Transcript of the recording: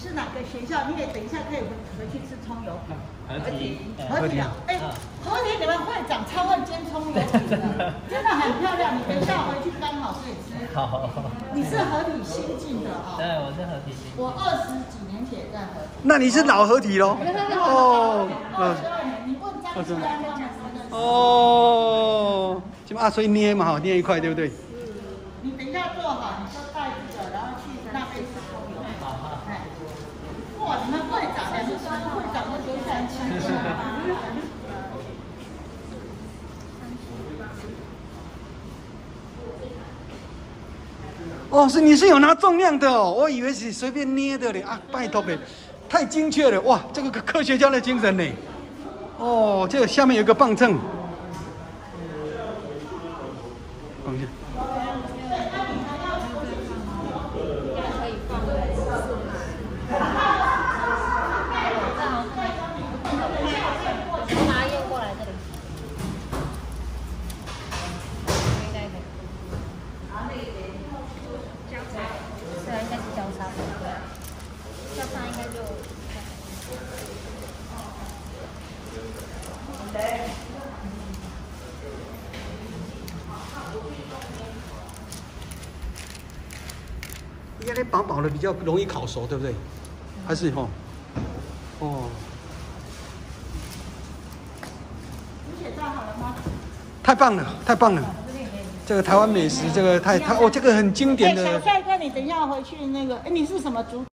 是哪个学校？你也等一下可以回回去吃葱油饼。合体合体啊！哎，合体你们会长超会煎葱油饼的，真的很漂亮。你等一下回去刚好可以吃。好。你是合体新进的啊？对，我是合体新。我二十几年前在合体。那你是老合体喽？哦。二十二年，你问张志安他们哦。就啊，所以捏嘛，好捏一块，对不对？你等一下做好，你就带这个，然后去那边吃葱油。好好。哇，你们会长的，会长的都三千。哦，是你是有拿重量的哦，我以为是随便捏的嘞啊！拜托呗，太精确了哇！这个科学家的精神呢？哦，这个下面有个磅秤。应该薄薄的比较容易烤熟，对不对？还是吼？哦。好了吗？太棒了，太棒了！这个台湾美食，这个太太哦，这个很经典的。小帅哥，你等一下回去那个，哎，你是什么族？